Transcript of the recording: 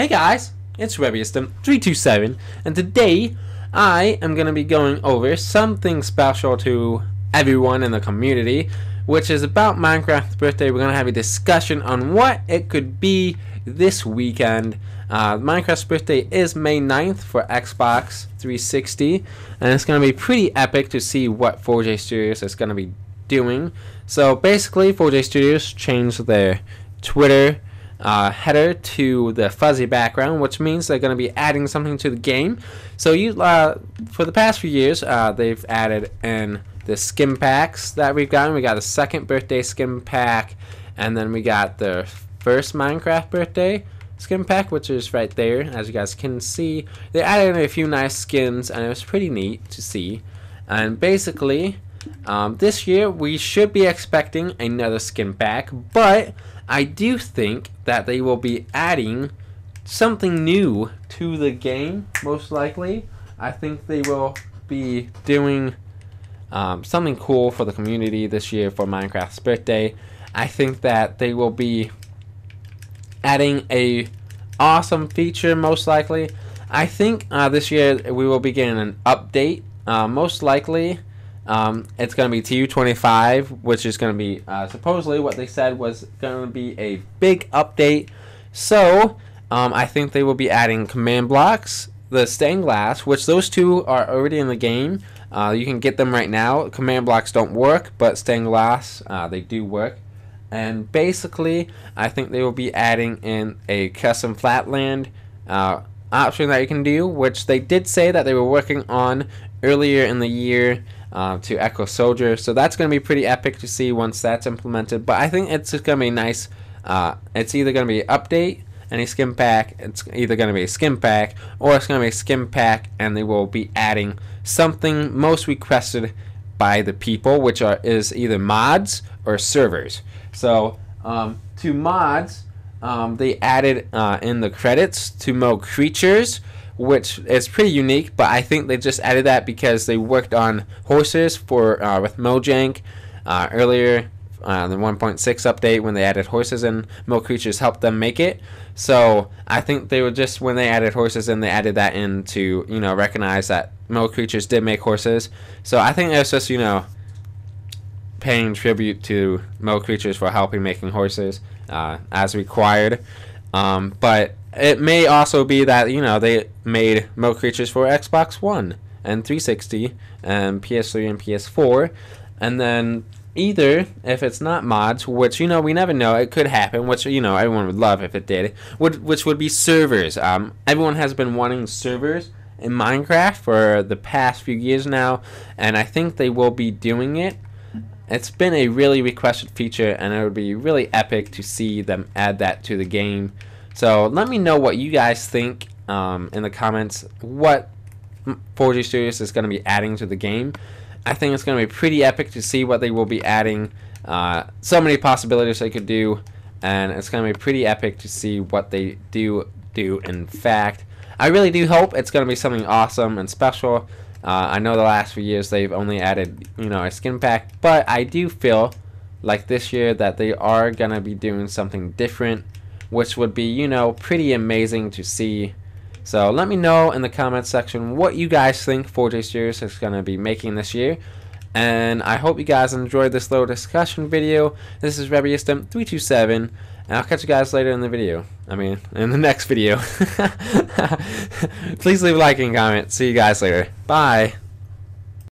Hey guys, it's Rebbiestem327 and today I am going to be going over something special to everyone in the community which is about Minecraft's birthday. We're going to have a discussion on what it could be this weekend. Uh, Minecraft's birthday is May 9th for Xbox 360 and it's going to be pretty epic to see what 4J Studios is going to be doing. So basically 4J Studios changed their Twitter uh, header to the fuzzy background, which means they're going to be adding something to the game. So you, uh, for the past few years, uh, they've added in the skin packs that we've gotten. We got a second birthday skin pack, and then we got the first Minecraft birthday skin pack, which is right there, as you guys can see. They added in a few nice skins, and it was pretty neat to see. And basically, um, this year we should be expecting another skin pack, but I do think that they will be adding something new to the game, most likely. I think they will be doing um, something cool for the community this year for Minecraft's birthday. I think that they will be adding a awesome feature, most likely. I think uh, this year we will be getting an update, uh, most likely um, it's going to be TU25, which is going to be uh, supposedly what they said was going to be a big update. So um, I think they will be adding command blocks, the stained glass, which those two are already in the game. Uh, you can get them right now. Command blocks don't work, but stained glass uh, they do work. And basically, I think they will be adding in a custom flatland uh, option that you can do, which they did say that they were working on earlier in the year uh, to Echo Soldier. So that's going to be pretty epic to see once that's implemented. But I think it's just going to be nice. Uh, it's either going to be update and a skin pack. It's either going to be a skin pack or it's going to be a skin pack, and they will be adding something most requested by the people, which are is either mods or servers. So um, to mods, um, they added uh, in the credits to Mo creatures which is pretty unique. But I think they just added that because they worked on horses for uh, with Mojang uh, earlier. Uh, the 1.6 update when they added horses and Mo creatures helped them make it. So I think they were just when they added horses and they added that in to you know recognize that Mo creatures did make horses. So I think it's just you know paying tribute to Mo creatures for helping making horses uh, as required. Um, but it may also be that you know they made Mo creatures for Xbox One and 360 and PS3 and PS4, and then either if it's not mods, which you know we never know, it could happen, which you know everyone would love if it did, would which would be servers. Um, everyone has been wanting servers in Minecraft for the past few years now, and I think they will be doing it. It's been a really requested feature, and it would be really epic to see them add that to the game. So let me know what you guys think um, in the comments. What 4J Studios is going to be adding to the game. I think it's going to be pretty epic to see what they will be adding. Uh, so many possibilities they could do, and it's going to be pretty epic to see what they do do. In fact, I really do hope it's going to be something awesome and special. Uh, I know the last few years they've only added, you know, a skin pack, but I do feel like this year that they are going to be doing something different which would be, you know, pretty amazing to see. So let me know in the comments section what you guys think 4J Studios is going to be making this year. And I hope you guys enjoyed this little discussion video. This is Rebbiestem327, and I'll catch you guys later in the video. I mean, in the next video. Please leave a like and comment. See you guys later. Bye.